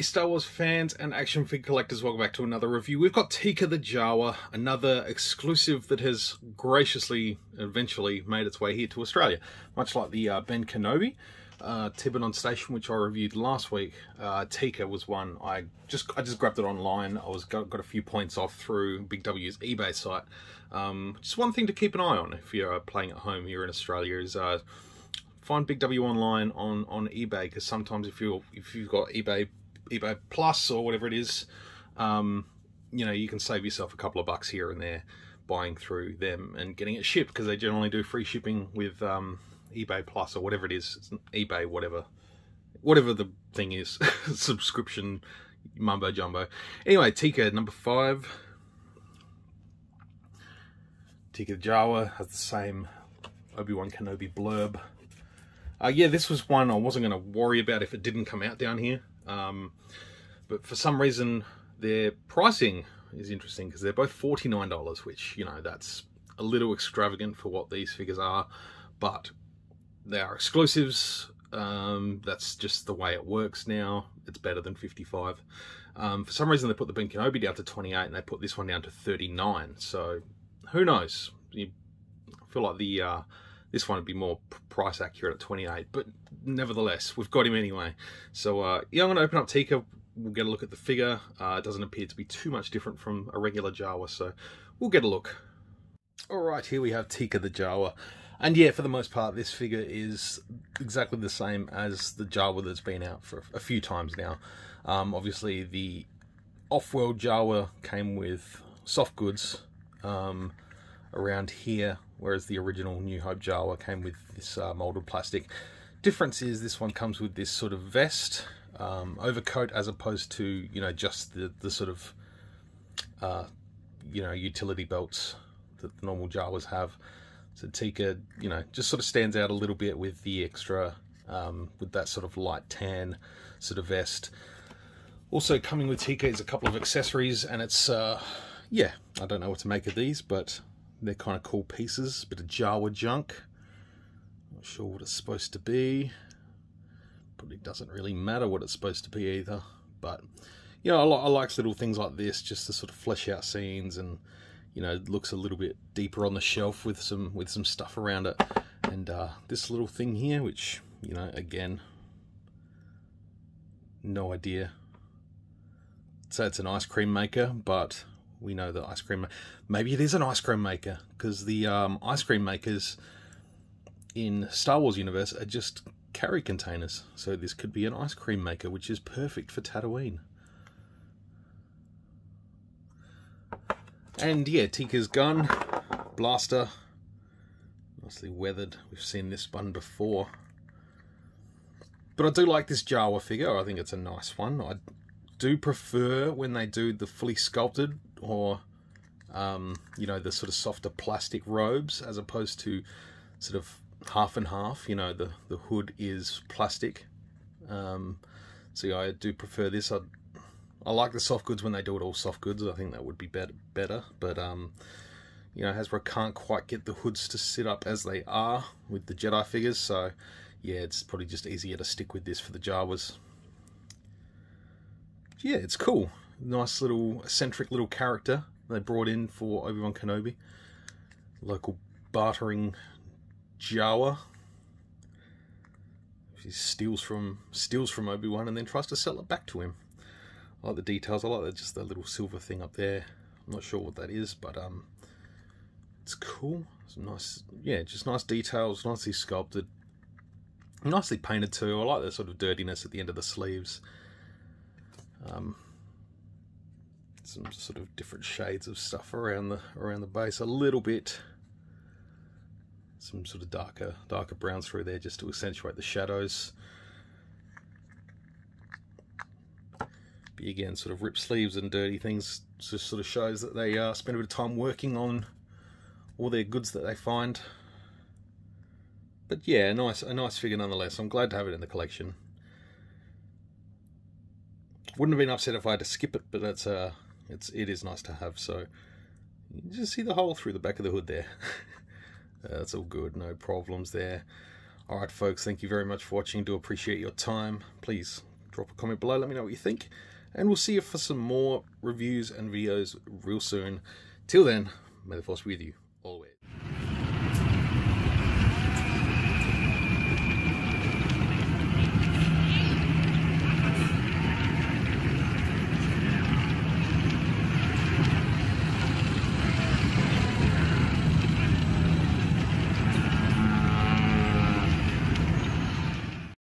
Hey Star Wars fans and action figure collectors, welcome back to another review. We've got Teeka the Jawa, another exclusive that has graciously, eventually made its way here to Australia. Much like the uh, Ben Kenobi, uh, Station, which I reviewed last week. Uh, Teeka was one I just I just grabbed it online. I was got, got a few points off through Big W's eBay site. Um, just one thing to keep an eye on if you're playing at home here in Australia is uh, find Big W online on on eBay because sometimes if you if you've got eBay eBay Plus or whatever it is, um, you know, you can save yourself a couple of bucks here and there buying through them and getting it shipped because they generally do free shipping with um, eBay Plus or whatever it is, it's eBay, whatever, whatever the thing is, subscription mumbo jumbo. Anyway, Teeka number five. Teeka Jawa has the same Obi-Wan Kenobi blurb. Uh, yeah, this was one I wasn't going to worry about if it didn't come out down here. Um, but for some reason, their pricing is interesting because they're both $49, which, you know, that's a little extravagant for what these figures are, but they are exclusives. Um, that's just the way it works now. It's better than 55. Um, for some reason, they put the Ben Kenobi down to 28 and they put this one down to 39. So who knows? You feel like the uh, this one would be more price accurate at 28, but nevertheless, we've got him anyway. So uh, yeah, I'm going to open up Teeka. We'll get a look at the figure. Uh, it doesn't appear to be too much different from a regular Jawa, so we'll get a look. All right, here we have Teeka the Jawa. And yeah, for the most part, this figure is exactly the same as the Jawa that's been out for a few times now. Um, obviously, the off-world Jawa came with soft goods um, around here whereas the original New Hope Jawa came with this uh, molded plastic. Difference is this one comes with this sort of vest, um, overcoat, as opposed to, you know, just the, the sort of, uh, you know, utility belts that the normal Jawas have. So Teeka, you know, just sort of stands out a little bit with the extra, um, with that sort of light tan sort of vest. Also coming with Teeka is a couple of accessories, and it's, uh, yeah, I don't know what to make of these, but they're kind of cool pieces, bit of Jawa junk. Not sure what it's supposed to be. Probably doesn't really matter what it's supposed to be either. But, you know, I, li I like little things like this, just to sort of flesh out scenes and, you know, looks a little bit deeper on the shelf with some with some stuff around it. And uh, this little thing here, which, you know, again, no idea. So it's an ice cream maker, but we know the ice cream maybe it is an ice cream maker because the um, ice cream makers in Star Wars universe are just carry containers. So this could be an ice cream maker which is perfect for Tatooine. And yeah Teeka's gun blaster nicely weathered. We've seen this one before. But I do like this Jawa figure. I think it's a nice one. I do prefer when they do the fully sculpted or um, you know the sort of softer plastic robes as opposed to sort of half and half you know the the hood is plastic. Um, so yeah, I do prefer this. I, I like the soft goods when they do it all soft goods. I think that would be better better. But um, you know Hasbro can't quite get the hoods to sit up as they are with the Jedi figures. So yeah it's probably just easier to stick with this for the Jawas yeah, it's cool. Nice little eccentric little character they brought in for Obi-Wan Kenobi. Local bartering Jawa. He steals from steals from Obi-Wan and then tries to sell it back to him. I like the details. I like that just that little silver thing up there. I'm not sure what that is, but um, it's cool. Some nice, yeah, just nice details, nicely sculpted, nicely painted too. I like the sort of dirtiness at the end of the sleeves. Um, some sort of different shades of stuff around the around the base a little bit. Some sort of darker darker browns through there just to accentuate the shadows. But again sort of rip sleeves and dirty things just sort of shows that they uh, spend a bit of time working on all their goods that they find. But yeah nice a nice figure nonetheless. I'm glad to have it in the collection wouldn't have been upset if I had to skip it, but that's uh, it's it is nice to have. So you just see the hole through the back of the hood there. that's all good, no problems there. All right, folks, thank you very much for watching. Do appreciate your time. Please drop a comment below, let me know what you think, and we'll see you for some more reviews and videos real soon. Till then, may the force be with you.